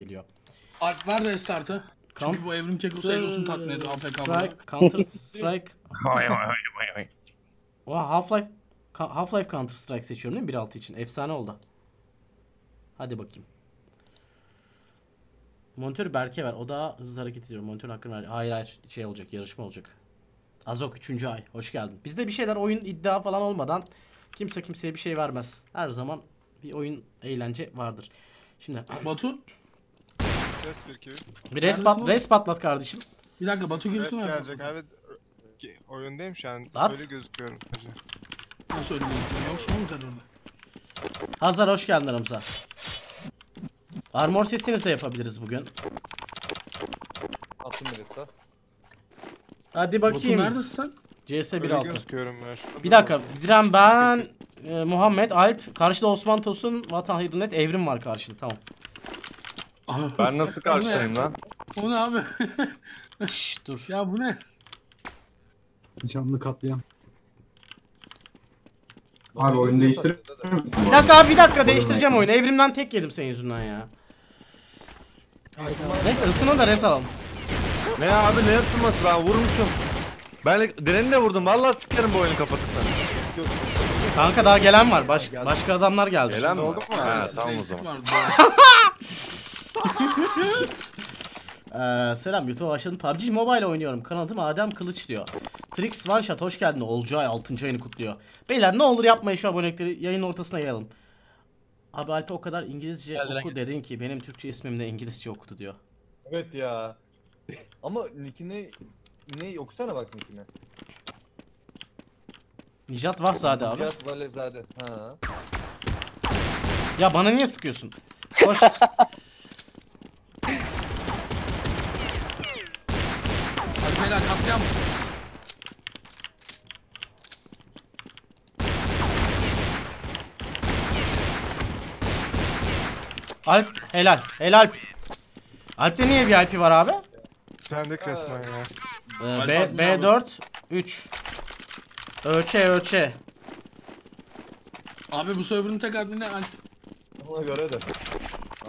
geliyor. Alp ver restart'ı. Çünkü bu evrim kekosu egosunu tatmin ediyor AFK Strike, Counter Strike. Vay vay vay vay vay. Oha Half-Life Half-Life Counter Strike seçiyorum değil mi 1.6 için? Efsane oldu. Hadi bakayım. Monitörü Berke ver. O da hızlı hareket ediyor. Monitörün hakkını ver. Hayır hayır. Şey olacak. Yarışma olacak. Azok 3. ay. Hoş geldin. Bizde bir şeyler oyun iddia falan olmadan kimse kimseye bir şey vermez. Her zaman bir oyun eğlence vardır. Şimdi Batu. Ses bir iki. bir res, pat, res patlat kardeşim. Bir dakika Batu girsin mi? gelecek abi. Oyundayım şu an. At. Öyle gözüküyorum. Nasıl öyle gözüküyor? Yoksa oğlum sen orada. Hazar hoş geldin aramıza. Armor sesiniz de yapabiliriz bugün. Attım bir liste. Hadi Batu bakayım. neredesin sen? CS Öyle 1.6. gözüküyorum ben şu Bir dakika. Diren ben, e, Muhammed, Alp. Karşıda Osman Tosun, Vatan Hayırnet, Evrim var karşıda. Tamam. Ben nasıl karşılayayım lan? O ne abi? Şşş dur. ya bu ne? Canlı katliam. Abi oyunu değiştirir misin? Bir dakika abi bir dakika değiştireceğim oyunu. Evrimden tek yedim senin yüzünden ya. Neyse ısına da res alalım. Ne abi ne ısınması ben vurmuşum. Ben direni de vurdum. Vallahi sikerim bu oyunu kapatırsan. Kanka daha gelen var. Baş, başka adamlar geldi. Gelen mi? oldu mu? Ha tamam o zaman. Ee, selam YouTube başladım. PUBG Mobile oynuyorum. Kanadım Adem Kılıç diyor. Trix One Shot hoş geldin. Olcay 6. ayını kutluyor. Beyler ne olur yapmayın şu abonelikleri yayın ortasına yayalım. Abi Alp'e o kadar İngilizce oku dedin ki benim Türkçe ismim de İngilizce okudu diyor. Evet ya. Ama nickini ne okusana bak nickini. Nicat Vahzade abi. Cihat Valezade. Ha. Ya bana niye sıkıyorsun? Koş. beyler katliam. Alp helal. Helal. Alp'te niye VIP var abi? Sendik resmen ya. Ee, B, admin abi. B4 3 Ölçe ölçe. Abi bu server'ın tek admini Alp. Ona göre de.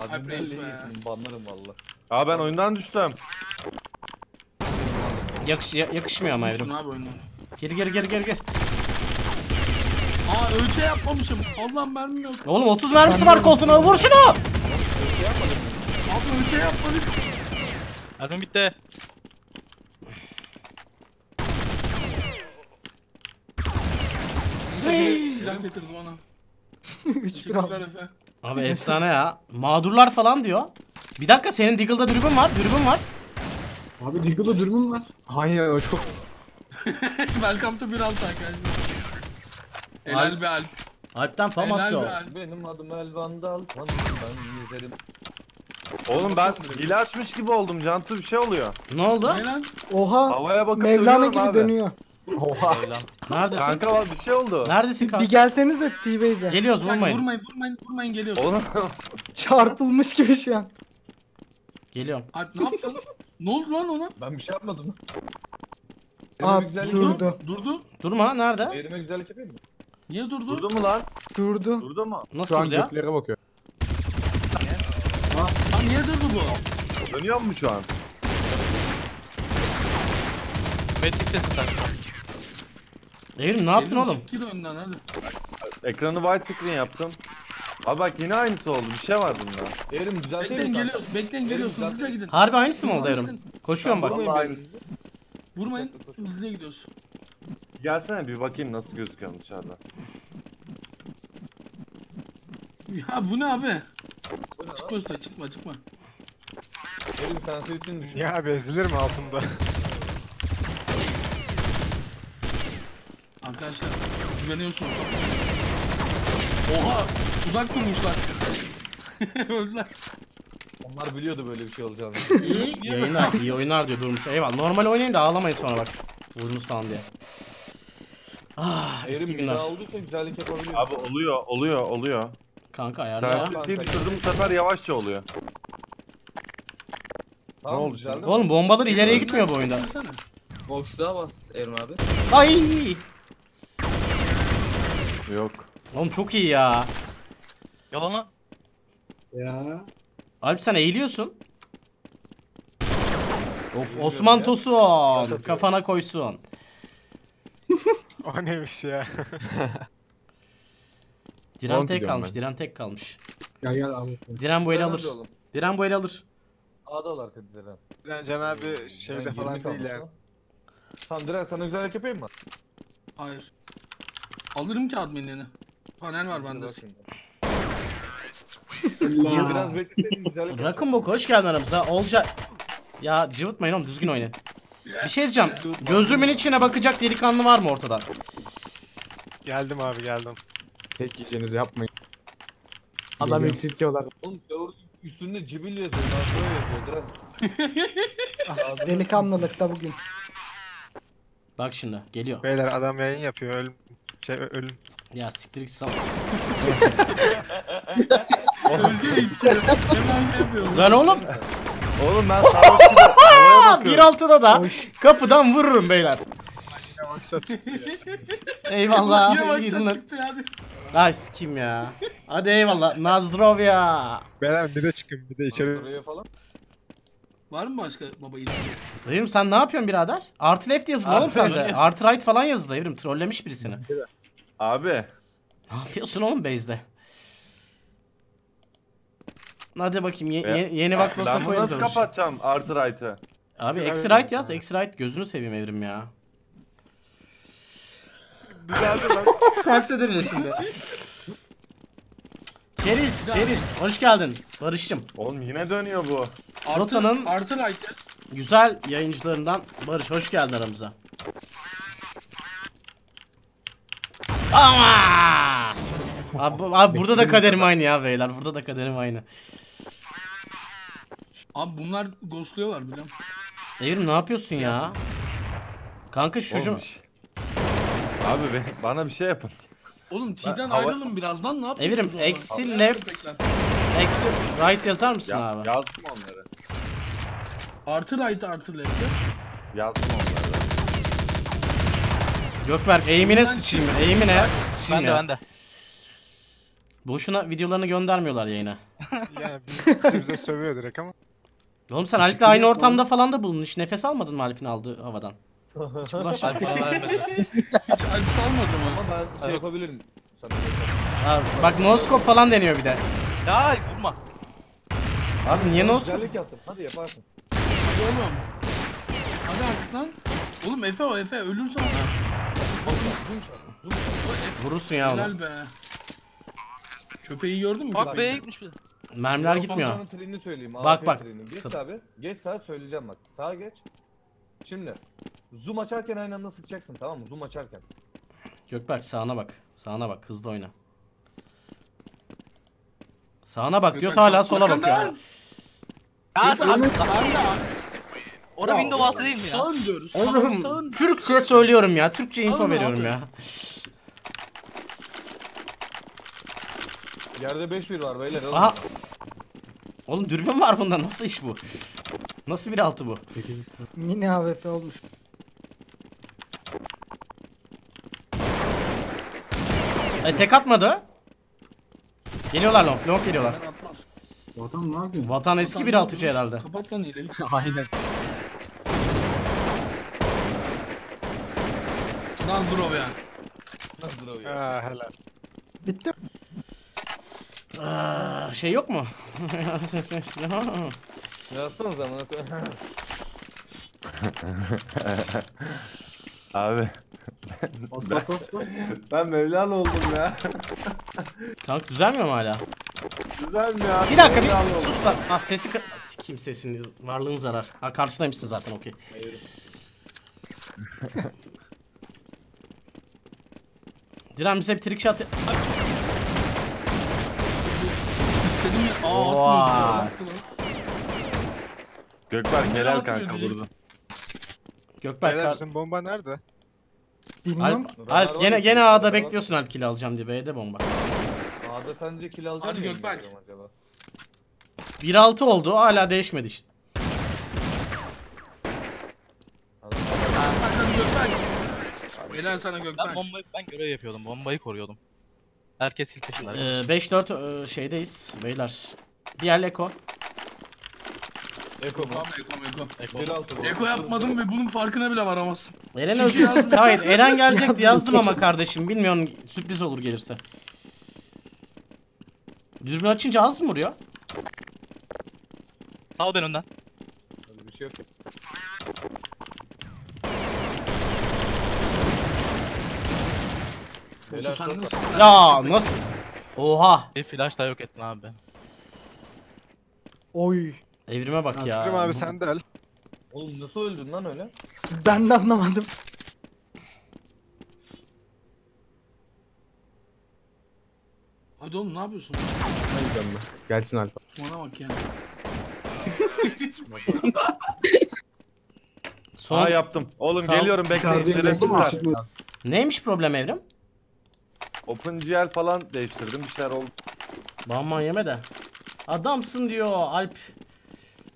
Abi belli banlarım valla. Abi ben oyundan düştüm. Yakış, ya- yakışmıyor ama Evrim. abi oyundan. Geri geri geri geri geri. Aa ölçü yapmamışım. Allah'ım mermim yok. Oğlum 30 mermisi var koltuğuna vur şunu. Abi ölçü yapmadık. Mermim bitti. Silah getirdim ona. 3 Teşekkürler Efe. Abi efsane ya. Mağdurlar falan diyor. Bir dakika senin Diggle'da dürbün var. Dürbün var. Abi Diggle'da durumun var. Hayır o çok Welcome to 1.6 arkadaşlar. Helal be Alp. Alp'ten Helal famasyon. be Alp. Benim adım Elvandal. Lan ben yüzerim. Oğlum ben hile açmış gibi oldum. Cantı bir şey oluyor. Ne oldu? Ne lan? Oha Havaya bakıp Mevlana duruyorum gibi abi. dönüyor. Neredesin? Kanka var bir şey oldu. Neredesin Bir kanka? gelsenize T-Base'e. Geliyoruz Bir dakika, vurmayın. Vurmayın vurmayın vurmayın geliyoruz. Oğlum Çarpılmış gibi şu an. Geliyorum. Alp ne yaptın? Ne oldu lan ona? Ben bir şey yapmadım. Aa Elime güzellik durdu. Durdu. Durma nerede? Elime güzellik yapayım mı? Niye durdu? durdu mu lan? Durdu. Durdu mu? Nasıl durdu ya? bakıyor. Lan niye durdu bu? Dönüyor mu şu an? Metrik sesi sen şu an. Evrim ne yaptın Evrim oğlum? çık git önden hadi. Ekranı wide screen yaptım. Abi bak yine aynısı oldu. Bir şey var bunda. Elim düzelteyim Bekleyin mi kanka? geliyoruz. Bekleyin geliyoruz. zaten- Hızlıca gidin. Harbi aynısı mı oldu Evrim? Koşuyorum bak. Vallahi Vurmayın aynısı. Vurmayın. Hızlıca gidiyoruz. Gelsene bir bakayım nasıl gözüküyor dışarıda. Ya bu ne abi? Çıkma üstüne çıkma çıkma. Elim sensitivitini düşün. Ya abi ezilir mi altımda? Arkadaşlar güveniyorsunuz. Oha uzak durmuşlar. Öldüler. Onlar biliyordu böyle bir şey olacağını. İyi yayınlar, iyi oyunlar diyor durmuş. Eyvallah. Normal oynayın da ağlamayın sonra bak. Vurdunuz falan diye. Ah eski bir günler. daha olduysa güzellik yapabiliyor. Abi oluyor, oluyor, oluyor. Kanka ayarla ya. Sensitivity'yi düşürdüm bu sefer yavaşça oluyor. Tamam, ne oldu şimdi? mi? Oğlum bombalar ileriye gitmiyor bu oyunda. Boşluğa bas Evrim abi. Ay! Yok. Oğlum çok iyi ya. Yalana. Ya. Alp sen eğiliyorsun. Of Osman. Tosun kafana koysun. O neymiş ya? Diren tek gidiyorum kalmış. ben. Diren tek kalmış. Gel gel abi. Diren bu eli alır. oğlum? Diren bu eli alır. A'da arkada Diren. Can, Can abi şeyde Diren falan girdi değil kalmış ya. lan. Tamam Diren sana güzellik yapayım mı? Hayır. Alırım ki adminini. Panel var bende. Bak şimdi. Biraz. Rakun Boku hoş geldin aramıza. Olca... Ya cıvıtmayın oğlum düzgün oynayın. Bir şey diyeceğim. Gözümün içine bakacak delikanlı var mı ortada? Geldim abi geldim. Tek yiyeceğinizi yapmayın. Adam eksiltiyorlar. Oğlum server üstünde cibil yazıyor. Nasıl yazıyor Diren? Delikanlılıkta bugün. Bak şimdi geliyor. Beyler adam yayın yapıyor ölüm. Şey ölüm. Ya siktir git sal. Hemen şey yapıyorum. Lan oğlum Oğlum ben bakıyorum. 1.6'da da kapıdan vururum beyler. Maksat. Eyvallah. Yine hadi. Ay sikim ya. Hadi eyvallah. Nazdrovya. Beyler bir de çıkın bir de içeri. Falan. Var mı başka baba isim? Dayım sen ne yapıyorsun birader? Artı left yazılı oğlum sende. Artı right falan yazılı evrim. Trollemiş birisini. Abi. Ne yapıyorsun oğlum base'de? Hadi bakayım ye- ye- yeni Vaklos'ta Ben bunu koyarız. nasıl kapatacağım artı right'ı? Abi right yaz. Right gözünü seveyim evrim ya. Düzeldi lan. Ters ederiz şimdi. Ceris, Ceris hoş geldin. Barış'cım. Oğlum yine dönüyor bu. Artı, Dota'nın- artı right. Güzel yayıncılarından Barış hoş geldin aramıza. Ama! Abi, abi burada da kaderim aynı ya beyler. Burada da kaderim aynı. Abi bunlar ghostluyorlar biliyorum. Evrim ne yapıyorsun ya? Kanka şu çocuğun... Olmuş. Abi be, bana bir şey yapın. Oğlum T'den hava- ayrılın birazdan ne yapıyorsunuz Evrim orada? eksi Abi, left, köpekler. eksi right yazar mısın Ya, abi? yazdım onları. Artı right artı left. Yazdım onları. Gökberk eğimine sıçayım. Eğimine Ben sıçayım de ya. ben de. Boşuna videolarını göndermiyorlar yayına. Yani bizi bize sövüyor direkt ama. Oğlum sen Alp'le aynı ortamda falan da bulundun. Hiç nefes almadın mı Alp'in aldığı havadan? Hiç bulaşma. Alp bana vermedi. Hiç alp salmadım ama. Ama ben şey yapabilirim. Sana Abi, bak noskop falan deniyor bir de. Ya vurma. Abi niye noskop? Güzellik yaptım. Hadi yaparsın. Hadi oğlum. Hadi artık lan. Oğlum Efe o Efe ölürsen. Vurursun ya onu. Helal be. Köpeği gördün mü? Bak? B'ye gitmiş bir. Mermiler gitmiyor. Trenini söyleyeyim. Bak, AFK bak. treni. Geç abi. Geç sağa söyleyeceğim bak. Sağa geç. Şimdi. Zoom açarken aynı anda sıkacaksın tamam mı? Zoom açarken. Gökberk sağına bak. Sağına bak. Hızlı oyna. Sağına bak diyorsa hala sola bakıyor. Ya Sağında. abi Sağında. Orada window altı değil mi ya? Sağın diyoruz. Oğlum. Türkçe söylüyorum ya. Türkçe info veriyorum ya. Yerde 5-1 var beyler. alın. Aha. Oğlum dürbün var bunda. Nasıl iş bu? Nasıl bir altı bu? Mini AWP olmuş. E tek atmadı. Geliyorlar long. Long geliyorlar. Ben atmaz. Bu adam ne yapıyor? Vatan eski bir altıcı herhalde. Kapat lan hileyi. Aynen. Nazdrov ya. Nasıl duruyor ya? Ha helal. Bitti. Aa, şey yok mu? Yazsana zaman. Abi. Bas bas bas bas. Ben Mevlana oldum ya. Kanka düzelmiyor mu hala? Güzel mi ya? Bir dakika Mevlana bir sus da. Ha sesi kı- Kim sesini varlığın zarar. Ha karşıdaymışsın zaten okey. Diren bize bir trick shot. İstedim ya. Aa Vay. atmıyordu. Gökberk helal kanka vurdu. Gökberk Beyler kar- bizim bomba nerede? Bilmiyorum Alp, gene gene? A'da bekliyorsun Alp kill alacağım diye B'de bomba. A'da sence kill alacak Hadi mıyım Gökberk. diyorum acaba? 1-6 oldu hala değişmedi işte. Hakan Gökberk. Helal sana Ben Gökberk. bombayı ben görev yapıyordum. Bombayı koruyordum. Herkes ilk peşinde. Ee, 5-4 e, şeydeyiz beyler. Diğer Leko. Eko mu? Tamam Eko Eko. Bir altı bu. Eko yapmadım ve bunun farkına bile varamazsın. Eren Çünkü yazdım. Hayır Eren gelecekti yazdım ama kardeşim. Bilmiyorum sürpriz olur gelirse. Dürbün açınca az mı vuruyor? Sal ben önden. Öyle bir şey yok. Beyler Sen çok nasıl? Ya nasıl? Oha. Bir flash da yok ettin abi ben. Oy. Evrime bak ya. Kırım abi sen de el. Oğlum nasıl öldün lan öyle? Ben de anlamadım. Hadi oğlum ne yapıyorsun? Hadi canım. Gelsin Alfa. Sonra bak yani. Son... Aa yaptım. Oğlum Tamam. geliyorum bekleyin. Çıkardığın mu? Neymiş problem Evrim? OpenGL falan değiştirdim. Bir şeyler oldu. Bağman yeme de. Adamsın diyor Alp.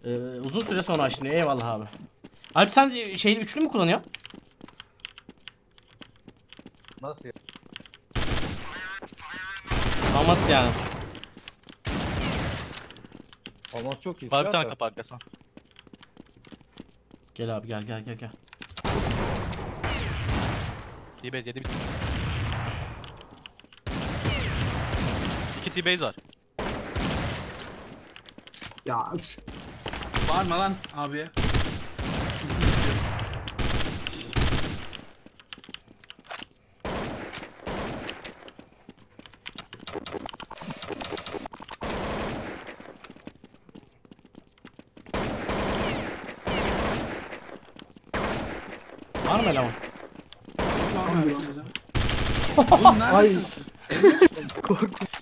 Ee, uzun süre sonra açtın. Eyvallah abi. Alp sen şeyi üçlü mü kullanıyorsun? Nasıl ya? Amas yani. Olmaz çok iyi. Var bir silah tane da. kapı arkasına. Gel abi gel gel gel gel. T-base yedi bitti. İki T-base var. Ya. Bağırma lan abiye. Var mı eleman? Oğlum Ay. neredesin? Korktum.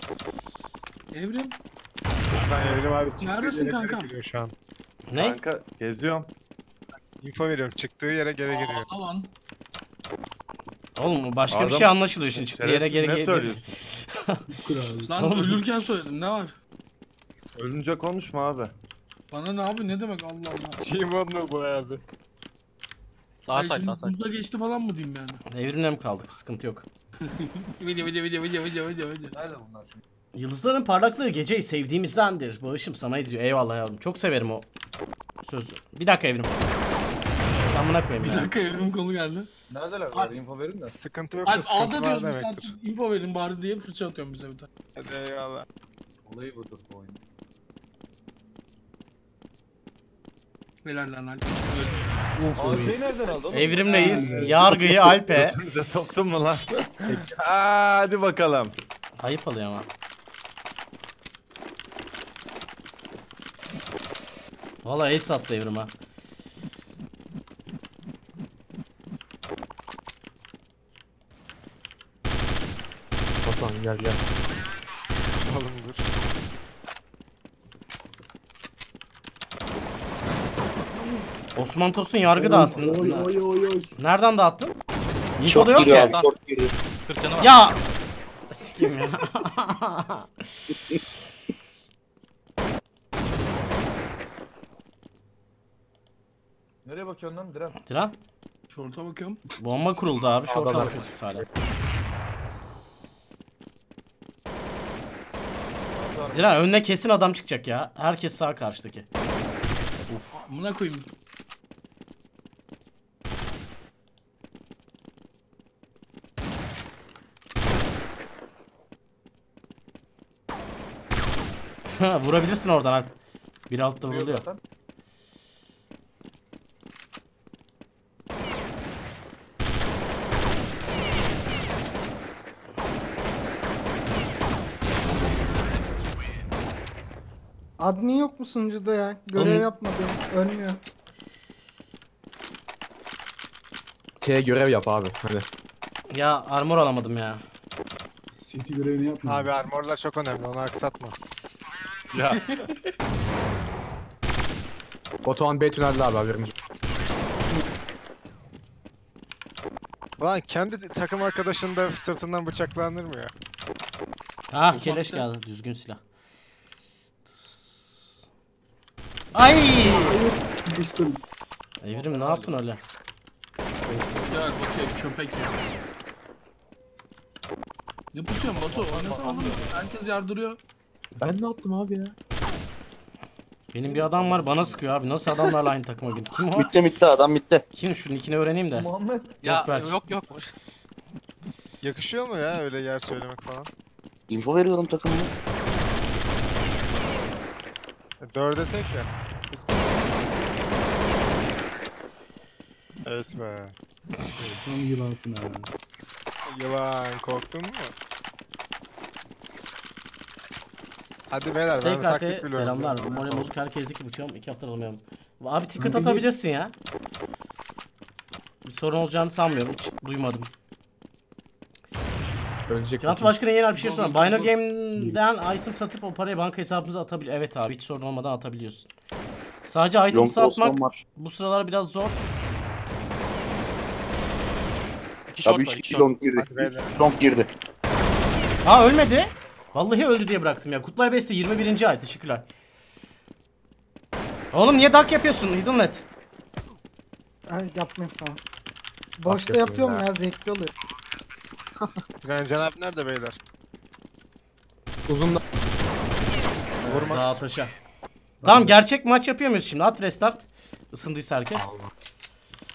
Evrim. Ben Evrim abi çıktığı Neredesin yere geri kankam? giriyor şu an. Ne? Kanka geziyorum. Info veriyorum çıktığı yere geri giriyor. Aa lan. Oğlum başka bir Adam- şey anlaşılıyor şimdi çıktı yere Şerefsiz, geri ne geri. söylüyorsun? Lan Oğlum. ölürken söyledim ne var? Ölünce konuşma abi. Bana ne abi ne demek Allah Allah. Team onu bu abi. Sağ Ay side şimdi sağ side. buzda geçti falan mı diyeyim yani? Evrimle mi kaldık? Sıkıntı yok. Video video video video video video video. Nerede bunlar şimdi? Yıldızların parlaklığı geceyi sevdiğimizdendir. Bağışım sana diyor. Eyvallah yavrum. Çok severim o sözü. Bir dakika Evrim. Ben buna koyayım Bir ya. dakika evrim konu geldi. Neredeler? Var info verin de. Sıkıntı yoksa Alp sıkıntı A'da var diyoruz demektir. saattir info verin bari diye fırça atıyorum bize bir tane. Hadi eyvallah. Olayı budur bu oyun. Helal lan Alp. Abi nereden aldın? oğlum? Evrimleyiz. Yargıyı Alp'e. Bize soktun mu lan? Aa, hadi bakalım. Ayıp oluyor ama. Valla el sattı Evrim ha. Batuhan gel gel. Oğlum dur. Osman Tosun yargı dağıttın. Oy oy oy oy. Nereden dağıttın? Info'da yok ya. Lan. 40 canı var. Ya. Sikeyim ya. Nereye bakıyorsun lan Diren? Dilan. Şorta bakıyorum. Bomba kuruldu abi. Şorta Adalar. bakıyorsun hala. Dilan önüne kesin adam çıkacak ya. Herkes sağ karşıdaki. Amına koyayım. Vurabilirsin oradan Alp. Bir altta Vuruyor vuruluyor. zaten. Admin yok mu sunucuda ya? Görev Onun- yapmadı. Ölmüyor. T görev yap abi. Hadi. Ya armor alamadım ya. City görevini yapma. Abi armorlar çok önemli onu aksatma. Ya Batuhan B tünelde abi haberiniz. olsun. Ulan kendi takım arkadaşın da sırtından bıçaklanır mı ya? Ah keleş geldi. Düzgün silah. Ay! Sıkıştım. Evrim ne yaptın öyle? Ya Batu köpek ya. Ne pusuyorsun Batu? Oynasana oğlum. Herkes yardırıyor. Ben ne yaptım abi ya? Benim bir adam var bana sıkıyor abi. Nasıl adamlarla aynı takıma girdi? Kim o? Mitte mitte adam mitte. Kim şu nickini öğreneyim de. Muhammed. Ya Berk. yok yok. Yakışıyor mu ya öyle yer söylemek falan? Info veriyorum takımıma. Dörde tek ya. Evet be. Tam yılansın ha. Yılan korktun mu? Hadi beyler ben taktik TKT biliyorum. selamlar. Moral bozuk herkesteki bıçağım. iki hafta alamıyorum. Abi ticket atabilirsin ya. Bir sorun olacağını sanmıyorum. Hiç duymadım. Ölecek. Canat Başkan'a yeni bir şey go, Bino. Game'den item satıp o parayı banka hesabımıza atabilir. Evet abi hiç sorun olmadan atabiliyorsun. Sadece item Long satmak var. bu sıralar biraz zor. İki short Abi var 3 iki kişi short. long girdi. Hadi. Long girdi. Ha ölmedi. Vallahi öldü diye bıraktım ya. Kutlay Beste 21. ay. Teşekkürler. Oğlum niye dak yapıyorsun Hidden Net? Ay yapmayayım tamam. Boşta yapıyorum yapıyorum ya. ya zevkli oluyor. Can abi nerede beyler? Uzun da Vurmaz. Dağ taşa. Tamam gerçek maç yapıyor muyuz şimdi? At restart. Isındıysa herkes.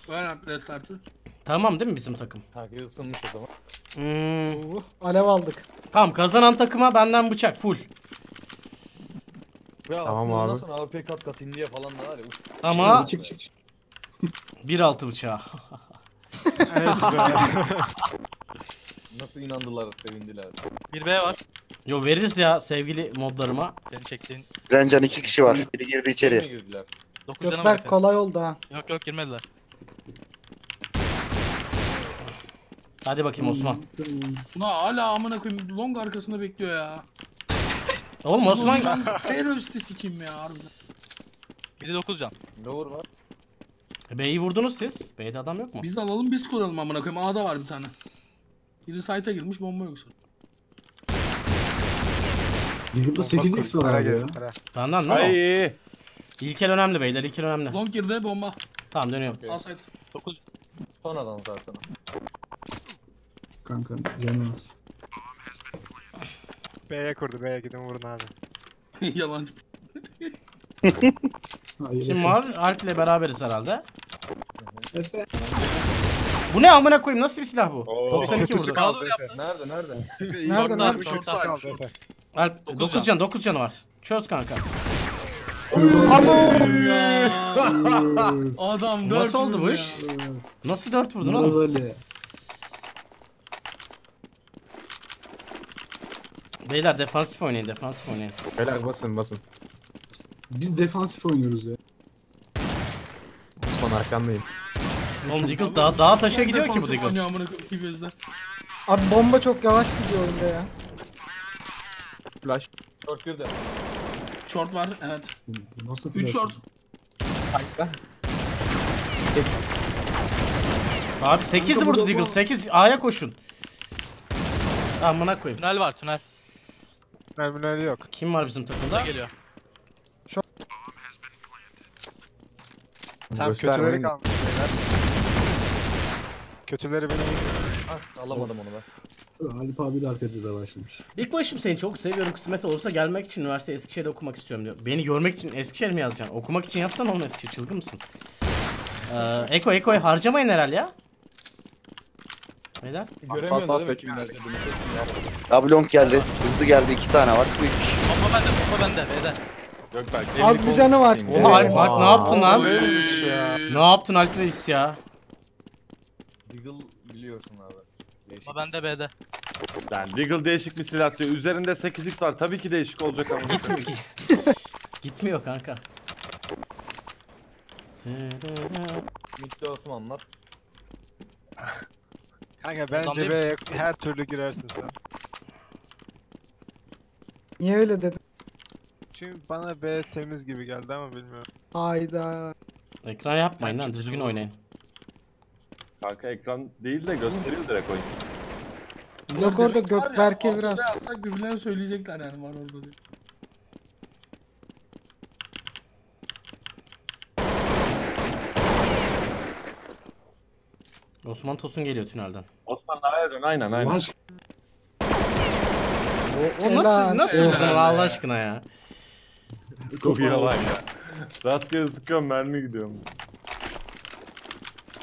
Ver abi restartı. Tamam değil mi bizim takım? Herkes ısınmış o zaman. Hmm. Uh, alev aldık. Tamam kazanan takıma benden bıçak full. Ya Tamam aslında abi. sonra AWP kat kat indiye falan da var ya. uf. Ama çık çık çık. 1.6 bıçağı. evet be. Nasıl inandılar sevindiler. Bir B var. Yo veririz ya sevgili modlarıma. Senin çektiğin. Rencan 2 kişi var. Biri girdi içeri. girdiler? 9 canı var Gökberk kolay oldu ha. Yok yok girmediler. Hadi bakayım Osman. Buna hala amına koyayım long arkasında bekliyor ya. Oğlum Osman Ulan Teröristi sikeyim ya harbiden. Biri 9 can. Lower var. B'yi vurdunuz siz. B'de adam yok mu? Biz de alalım biz kuralım amına koyayım. A'da var bir tane. Biri site'a girmiş bomba yoksa. Yılda 8x var abi ya. para. Benden ne o? Ay. İlkel önemli beyler ilkel önemli. Long girdi bomba. Tamam dönüyorum. Al site. 9 Son adam zaten. Kanka canı az. B'ye kurdu B'ye gidin vurun abi. Yalancı. Hayır, Kim var? Alp ile beraberiz herhalde. Efe. Bu ne amına koyayım nasıl bir silah bu? Oo. 92 Kötüsü vurdu. kaldı Efe. Nerede nerede? Nerede nerede? Kötüsü kaldı Efe. Alp Dokuz 9 can 9 canı var. Çöz kanka. Adam 4 Nasıl oldu bu iş? Nasıl 4 vurdun oğlum? Ali. Beyler defansif oynayın defansif oynayın. Beyler basın basın. Biz defansif oynuyoruz ya. Osman arkandayım. Oğlum Deagle daha, daha taşa gidiyor ki bu Deagle. Amına iki. Abi bomba çok yavaş gidiyor oyunda ya. Flash. Short girdi. Short var evet. Nasıl 3 flash? short. Abi 8 vurdu Deagle 8 A'ya koşun. Amına koyayım. tünel var tünel. Mermileri yok. Kim var bizim takımda? Geliyor. Tam Göstermeyin. kötüleri kalmış beyler. Kötüleri beni Ah alamadım onu ben. Alp abi de arkada da başlamış. İlk başım seni çok seviyorum. Kısmet olursa gelmek için üniversite Eskişehir'de okumak istiyorum diyor. Beni görmek için Eskişehir mi yazacaksın? Okumak için yazsana oğlum Eskişehir. Çılgın mısın? Ee, Eko Eko'yu harcamayın herhal ya. Neden? Göremiyorsun bas değil mi long geldi. Hızlı geldi. 2 tane var. 3. Bomba bende bomba bende. Gökberk. Az bir canı var. Oha. Alp, Alp ne yaptın lan? Ne yaptın Alp Reis ya? Deagle biliyorsun abi. Değişik. Bomba bende B'de. Yani Deagle değişik bir silah diyor. Üzerinde 8x var. Tabii ki değişik olacak ama. Gitmiyor. Gitmiyor kanka. Midde Osmanlılar. Kanka bence B'ye her türlü girersin sen. Niye öyle dedin? Çünkü bana B temiz gibi geldi ama bilmiyorum. Hayda. Ekran yapmayın lan düzgün oynayın. Kanka ekran değil de gösteriyor direkt oyun. Yok orada var ya, Gökberk'e biraz. birbirlerine söyleyecekler yani var orada diye. Osman Tosun geliyor tünelden. Osman A'ya dön aynen aynen. Laş. O, o nasıl Helal. nasıl Helal. öldün Allah aşkına ya? Çok yalan ya. Rastgele sıkıyorum mermi gidiyorum.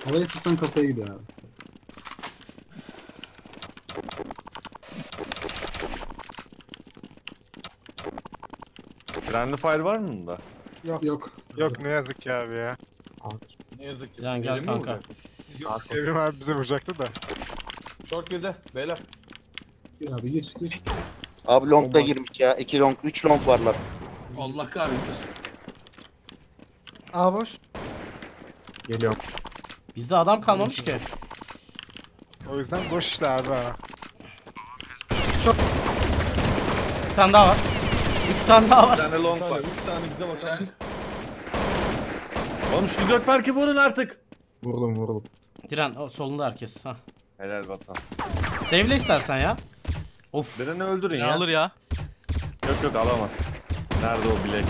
Havaya sıksan kafaya gidiyor abi. Friendly fire var mı bunda? Yok. Yok. Yok ne yazık ki abi ya. Ne yazık ki. Can gel kanka. vuracak. Evrim abi bize vuracaktı da. Short girdi. Beyler. Gir abi gir gir. Abi long da girmiş ya. 2 long, 3 long varlar. Allah kahretmesin. A boş. Geliyorum. Bizde adam kalmamış ki. O yüzden boş işte abi ha. Bir tane daha var. Üç tane daha Bir var. tane long var. 3 tane bize bakalım. Oğlum şu dört belki vurun artık. Vurdum vurdum. Diren o, solunda herkes. Ha. Helal vatan. Save'le istersen ya. Of. Birini öldürün Ne ya. alır ya? Yok yok alamaz. Nerede o bilek?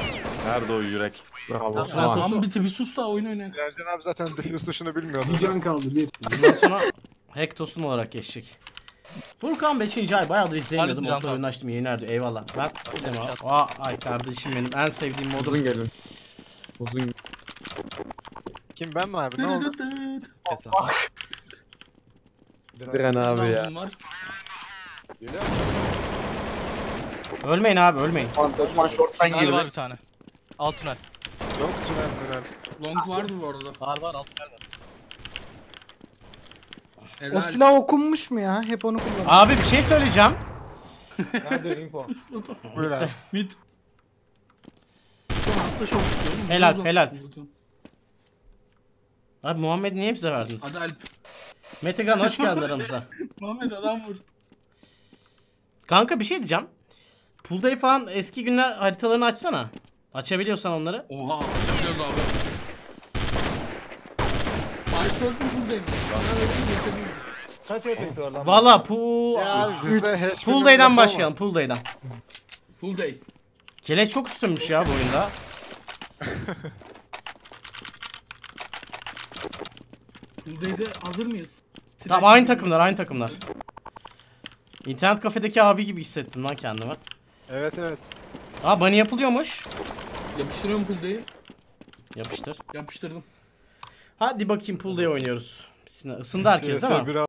Nerede o yürek? Bravo. Ya, Tamam. Tosu- Tamam bir, bir sus da oyun oynayın. Ercan abi zaten defuse tuşunu bilmiyordu. Bir can kaldı bir. Bundan sonra Hektos'un olarak geçecek. Furkan 5. ay bayağıdır izleyemiyordum. Hadi can sağ. oyunu açtım yeni nerede eyvallah. Ben? Aa, ay kardeşim benim en sevdiğim modum. Uzun gelin. Uzun. Kim ben mi abi ne oldu? Diren abi ya. Var. Geliyor. Ölmeyin abi ölmeyin. Tünel var girdi. bir tane. Alt tünel. Yok tünel tünel. Long vardı bu arada. Var var alt var. Helal. O silah okunmuş mu ya? Hep onu kullanıyorum. Abi bir şey söyleyeceğim. Nerede info? Buyur abi. Mid. Atla şok. Helal, helal. Abi Muhammed niye bize verdiniz? Hadi Alp. Metegan hoş geldin aramıza. Muhammed adam vur. Kanka bir şey diyeceğim. Pool'dayı falan eski günler haritalarını açsana. Açabiliyorsan onları. Oha. Açabiliyoruz abi. Iceberg'in buradayım. Bana öyle geçelim. Kaç EPS var lan? Valla pool... Ya abi bizde hiç Pool Day'den başlayalım. Pool Day'den. Full day. Keleş çok üstünmüş ya bu oyunda. Full day'de hazır mıyız? Tamam aynı takımlar aynı takımlar. İnternet kafedeki abi gibi hissettim lan kendimi. Evet evet. Aa bunny yapılıyormuş. Yapıştırıyorum full day'i. Yapıştır. Yapıştırdım. Hadi bakayım pool day oynuyoruz. Bismillah. Isındı herkes değil mi? CS1